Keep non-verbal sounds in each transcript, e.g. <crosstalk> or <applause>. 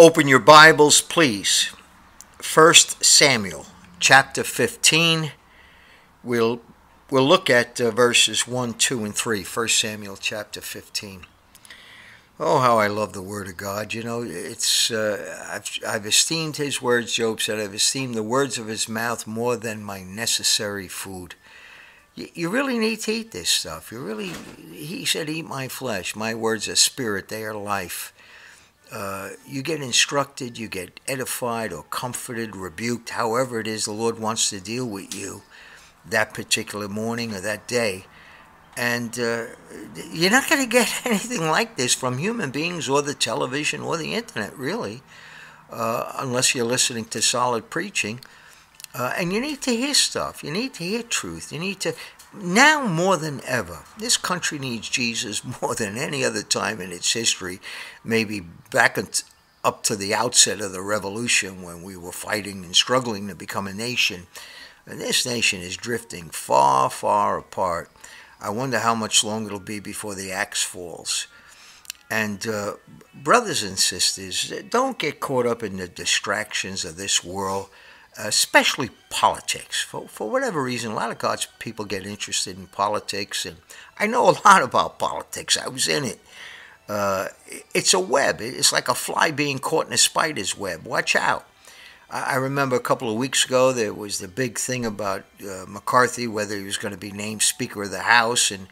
Open your Bibles, please. 1 Samuel chapter 15. We'll, we'll look at uh, verses 1, 2, and 3. 1 Samuel chapter 15. Oh, how I love the Word of God. You know, it's uh, I've, I've esteemed His words, Job said, I've esteemed the words of His mouth more than my necessary food. You, you really need to eat this stuff. You really, He said, eat my flesh. My words are spirit, they are life. Uh, you get instructed, you get edified or comforted, rebuked, however it is the Lord wants to deal with you that particular morning or that day. And uh, you're not going to get <laughs> anything like this from human beings or the television or the internet, really, uh, unless you're listening to solid preaching. Uh, and you need to hear stuff. You need to hear truth. You need to now more than ever, this country needs Jesus <laughs> more than any other time in its history, maybe back up to the outset of the revolution when we were fighting and struggling to become a nation. And this nation is drifting far, far apart. I wonder how much longer it'll be before the axe falls. And uh, brothers and sisters, don't get caught up in the distractions of this world especially politics. For, for whatever reason, a lot of God's people get interested in politics, and I know a <laughs> lot about politics. I was in it. Uh, it's a web. It's like a fly being caught in a spider's web. Watch out. I remember a couple of weeks ago there was the big thing about uh, McCarthy, whether he was going to be named Speaker of the House, and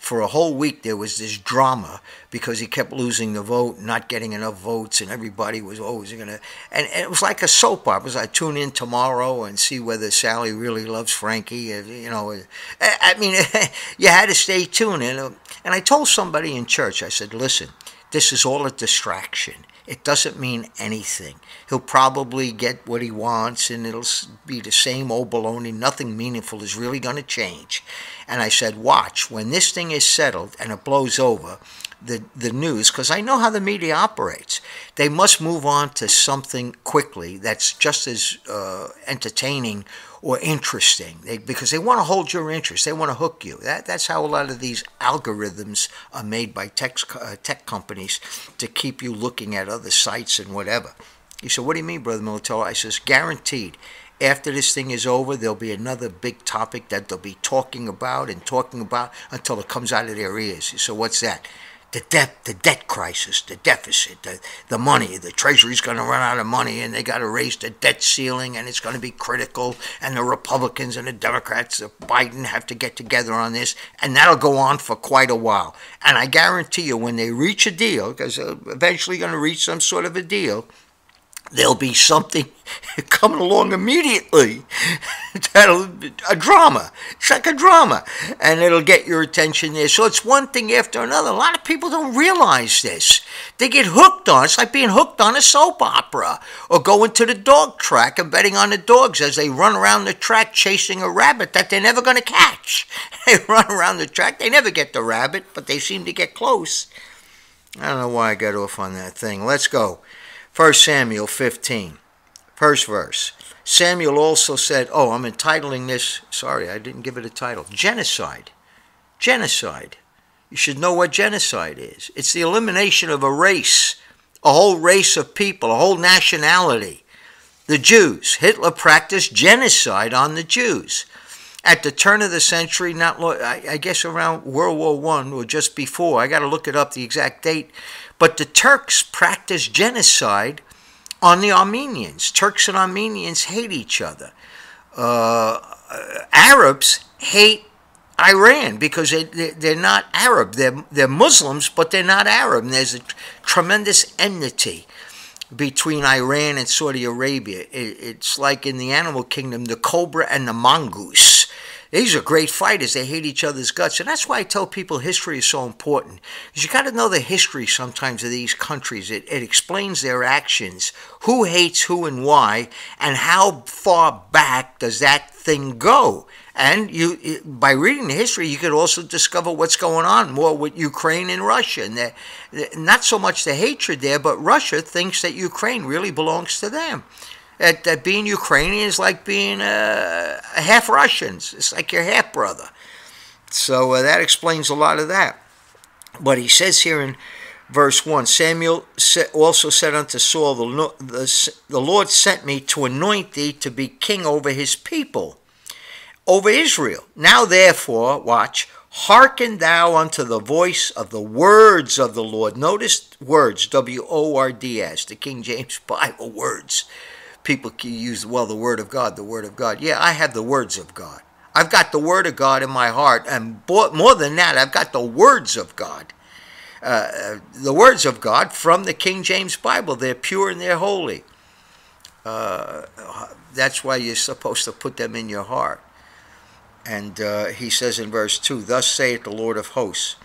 for a whole week there was this drama because he kept losing the vote, not getting enough votes, and everybody was always going to. And, it was like a soap opera. I tune in tomorrow and see whether Sally really loves Frankie. Uh, you know, I mean, <laughs> you had to stay tuned. And, uh, and I told somebody in church, I said, listen, this is all a distraction. It doesn't mean anything. He'll probably get what he wants and it'll be the same old baloney. Nothing meaningful is really going to change. And I said, watch, when this thing is settled and it blows over, the, the news, because I know how the media operates, they must move on to something quickly that's just as uh, entertaining or interesting they, because they want to hold your interest. They want to hook you. That, that's how a lot of these algorithms are made by tech, uh, tech companies to keep you looking at other sites and whatever. He said, what do you mean, Brother Militello? I says, guaranteed. After this thing is over, there'll be another big topic that they'll be talking about and talking about until it comes out of their ears. So what's that? The debt, the debt crisis, the deficit, the, the money. The Treasury's going to run out of money, and they got to raise the debt ceiling, and it's going to be critical. And the Republicans and the Democrats, of Biden, have to get together on this, and that'll go on for quite a while. And I guarantee you, when they reach a deal, because they're uh, eventually going to reach some sort of a deal, there'll be something <laughs> coming along immediately. <laughs> That'll a drama it's like a drama and it'll get your attention there. So it's one thing after another. A lot of people don't realize this. They get hooked on it's like being hooked on a soap opera or going to the dog track and betting on the dogs as they run around the track chasing a rabbit that they're never going to catch. <laughs> They run around the track they never get the rabbit but they seem to get close. I don't know why i got off on that thing. Let's go 1 Samuel 15, first verse. Samuel also said, Oh, I'm entitling this, sorry, I didn't give it a title genocide. Genocide. You should know what genocide is it's the elimination of a race, a whole race of people, a whole nationality. The Jews. Hitler practiced genocide on the Jews. At the turn of the century, not I guess around World War One or just before, I got to look it up the exact date, but the Turks practiced genocide on the Armenians. Turks and Armenians hate each other. Uh, Arabs hate Iran because they, they're not Arab. They're, they're Muslims, but they're not Arab. And there's a tremendous enmity between Iran and Saudi Arabia. it's like in the animal kingdom, the cobra and the mongoose. These are great fighters. They hate each other's guts. And that's why I tell people history is so important. Because you got to know the history sometimes of these countries. It, it explains their actions, who hates who and why, and how far back does that thing go. And you, by reading the history, you could also discover what's going on more with Ukraine and Russia. And not so much the hatred there, but Russia thinks that Ukraine really belongs to them that, that being Ukrainian is like being uh, half Russians. It's like your half brother. So uh, that explains a lot of that. But he says here in verse 1 Samuel also said unto Saul, the, the Lord sent me to anoint thee to be king over his people, over Israel. Now therefore, watch, hearken thou unto the voice of the words of the Lord. Notice words, W O R D S, the King James <laughs> Bible words. People can use, well, the Word of God, the Word of God. Yeah, I have the words of God. I've got the Word of God in my heart, and more than that, I've got the words of God uh, the words of God from the King James Bible. They're pure and they're holy. Uh, that's why you're supposed to put them in your heart. And uh, he says in verse 2 Thus saith the Lord of hosts,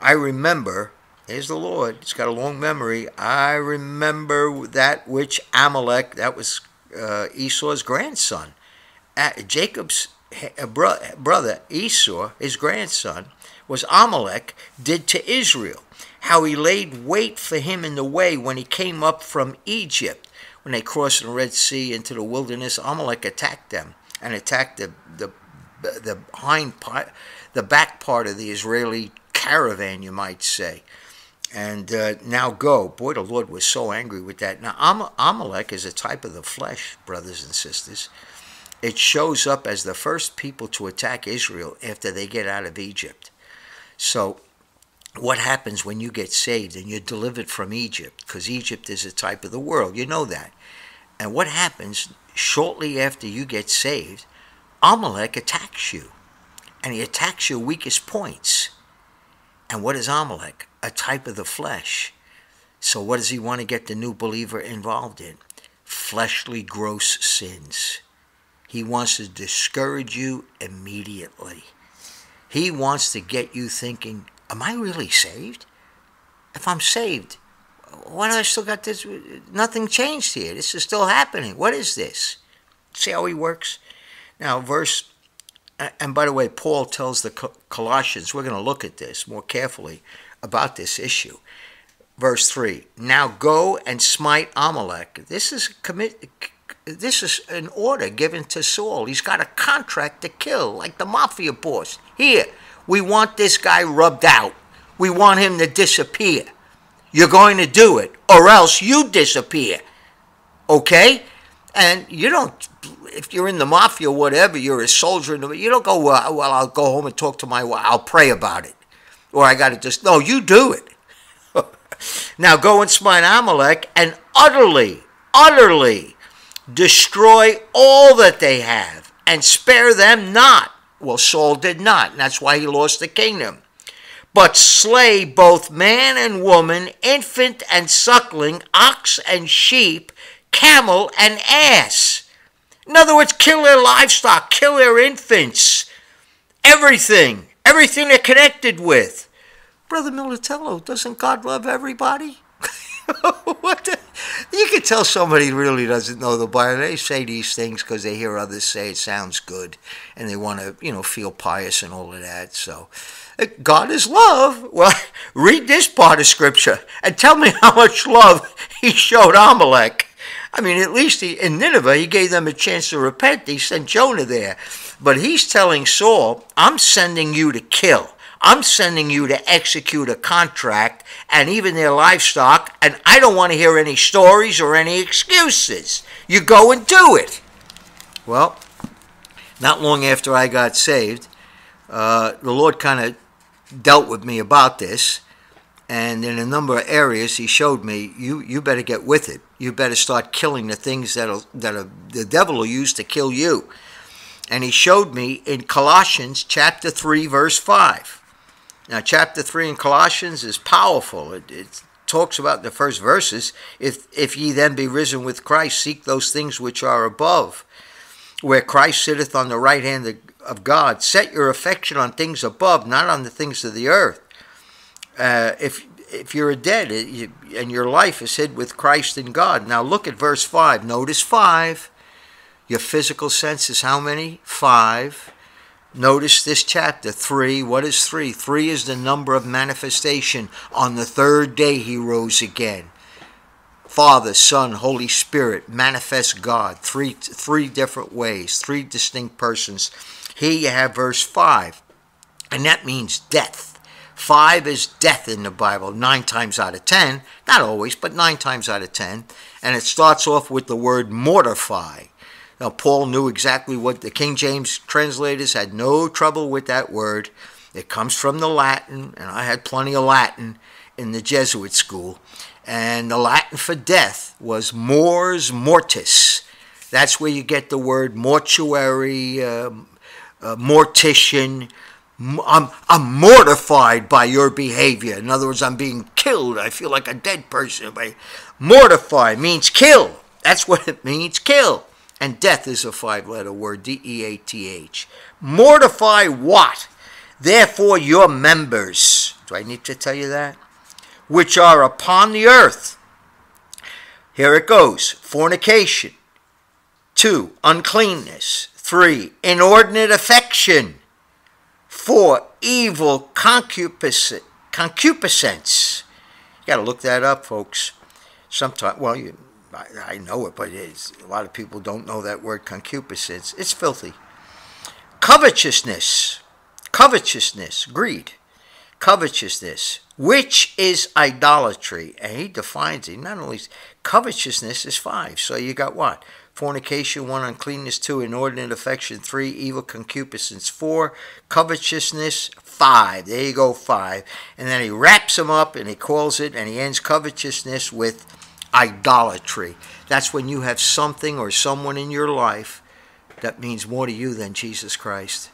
I remember, there's the Lord, he's got a long memory. I remember that which Amalek, that was uh, Esau's grandson, Jacob's brother Esau, his grandson, was Amalek, did to Israel how he laid wait for him in the way when he came up from Egypt. When they crossed the Red Sea into the wilderness, Amalek attacked them and attacked the the the hind part, the back part of the Israeli caravan, you might say. And uh, now go. Boy, the Lord was so angry with that. Now, Am- Amalek is a type of the flesh, brothers and sisters. It shows up as the first people to attack Israel after they get out of Egypt. So what happens when you get saved and you're delivered from Egypt, because Egypt is a type of the world, you know that. And what happens shortly after you get saved? Amalek attacks you, and he attacks your weakest points. And what is Amalek? A type of the flesh. So, what does he want to get the new believer involved in? Fleshly, gross sins. He wants to discourage you immediately. He wants to get you thinking, am I really saved? If I'm saved, why do I still got this? Nothing changed here. This is still happening. What is this? See how he works? Now, verse, and by the way, Paul tells the Colossians, we're going to look at this more carefully about this issue. Verse 3 Now go and smite Amalek. This is commit. This is an order given to Saul. He's got a contract to kill, like the mafia boss. Here, we want this guy rubbed out. We want him to disappear. You're going to do it, or else you disappear. Okay? And you don't, if you're in the mafia or whatever, you're a soldier, you don't go, well, well I'll go home and talk to my wife, I'll pray about it. Or I got to just, no, you do it. <laughs> now go and smite Amalek and utterly, utterly destroy all that they have and spare them not. Well, Saul did not, and that's why he lost the kingdom. But slay both man and woman, infant and suckling, ox and sheep, camel and ass. In other words, kill their livestock, kill their infants, everything, everything they're connected with. Brother Militello, doesn't God love everybody? <laughs> what the? You can tell somebody really doesn't know the Bible. They say these things because they hear others say it sounds good, and they want to, you know, feel pious and all of that. So, God is love. Well, <laughs> read this part of Scripture and tell me how much love He showed Amalek. I mean, at least he, in Nineveh, He gave them a chance to repent. He sent Jonah there, but He's telling Saul, "I'm sending you to kill." I'm sending you to execute a contract and even their livestock, and I don't want to hear any stories or any excuses. You go and do it. Well, not long after I got saved, uh, the Lord kind of dealt with me about this. And in a number of areas, He showed me, you, you better get with it. You better start killing the things that that the devil will use to kill you. And He showed me in Colossians chapter 3, verse 5. Now, chapter 3 in Colossians is powerful. It, it talks about the first verses. If, if ye then be risen with Christ, seek those things which are above, where Christ sitteth on the right hand of God. Set your affection on things above, not on the things of the earth. Uh, if if you're dead and your life is hid with Christ in God. Now look at verse 5. Notice 5. Your physical sense is how many? 5. Notice this chapter 3. What is 3? 3 is the number of manifestation. On the third day he rose again. Father, Son, Holy Spirit manifest God. Three, three different ways, three distinct persons. Here you have verse 5, and that means death. Five is death in the Bible, nine times out of ten. Not always, but nine times out of ten. And it starts off with the word mortify. Now, Paul knew exactly what the King James translators had no trouble with that word. It comes from the Latin, and I had plenty of Latin in the Jesuit school. And the Latin for death was mors mortis. That's where you get the word mortuary, uh, uh, mortician. I'm, I'm mortified by your behavior. In other words, I'm being killed. I feel like a dead person. Mortify means kill. That's what it means, kill. And death is a five letter word, D E A T H. Mortify what? Therefore, your members. Do I need to tell you that? Which are upon the earth. Here it goes fornication. Two, uncleanness. Three, inordinate affection. Four, evil concupiscence. concupiscence. You got to look that up, folks. Sometimes, well, you, I, I know it, but it's, a lot of people don't know that word concupiscence. It's filthy. Covetousness. Covetousness, greed. Covetousness, which is idolatry. And he defines it. Not only covetousness is five. So you got what? fornication, one uncleanness, two inordinate affection, three evil concupiscence, four covetousness, five. There you go, five. And then he wraps them up and he calls it and he ends covetousness with idolatry. That's when you have something or someone in your life that means more to you than Jesus Christ.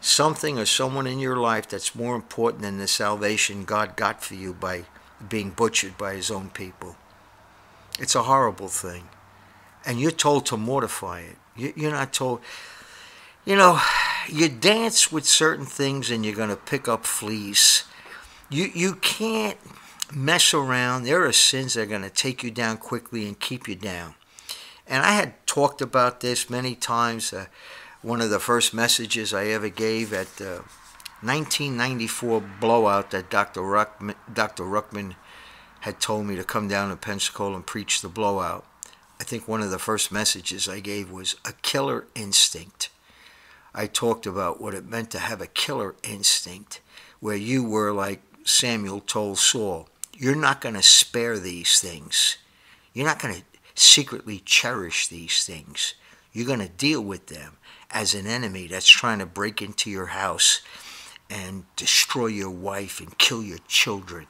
Something or someone in your life that's more important than the salvation God got for you by being butchered by his own people. It's a horrible thing and you're told to mortify it. You're not told, you know, you dance with certain things and you're going to pick up fleas. You, you can't mess around. There are sins that are going to take you down quickly and keep you down. And I had talked about this many times. Uh, one of the first messages I ever gave at the 1994 blowout that Dr. Ruckman, Dr. Ruckman had told me to come down to Pensacola and preach the blowout. I think one of the first messages I gave was a killer instinct. I talked about what it meant to have a killer instinct, where you were like Samuel told Saul, you're not going to spare these things. You're not going to secretly cherish these things. You're going to deal with them as an enemy that's trying to break into your house and destroy your wife and kill your children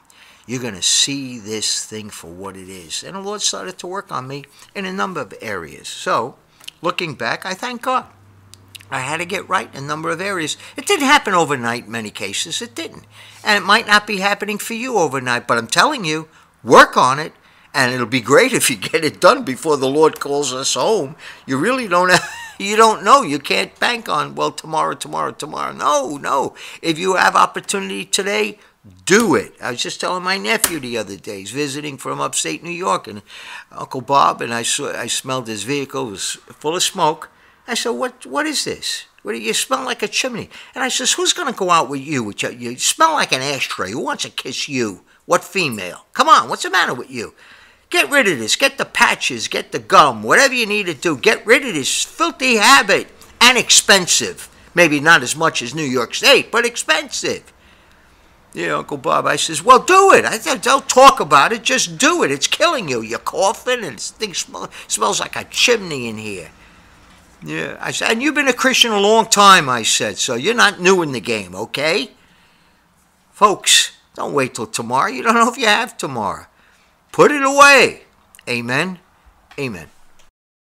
you're going to see this thing for what it is. And the Lord started to work on me in a number of areas. So, looking back, I thank God. I had to get right in a number of areas. It didn't happen overnight in many cases. It didn't. And it might not be happening for you overnight, but I'm telling you, work on it. And it'll be great <laughs> if you get it done before the Lord calls us home. You really don't have, <laughs> you don't know. You can't bank on, well, tomorrow, tomorrow, tomorrow. No, no. If you have opportunity today, do it. I was just telling my nephew the other day. He's visiting from upstate New York, and Uncle Bob and I saw. I smelled his vehicle it was full of smoke. I said, "What? What is this? What you smell like a chimney?" And I says, "Who's going to go out with you? You smell like an ashtray. Who wants to kiss you? What female? Come on, what's the matter with you?" Get rid of this. Get the patches. Get the gum. Whatever you need to do. Get rid of this filthy habit. And expensive. Maybe not as much as New York State, but expensive. Yeah, Uncle Bob. I says, well, do it. I said, don't talk about it. Just do it. It's killing you. You're coughing and things smell, smells like a chimney in here. Yeah, I said, and you've been a Christian a long time, I said, so you're not new in the game, okay? Folks, don't wait till tomorrow. You don't know if you have tomorrow. Put it away. Amen. Amen.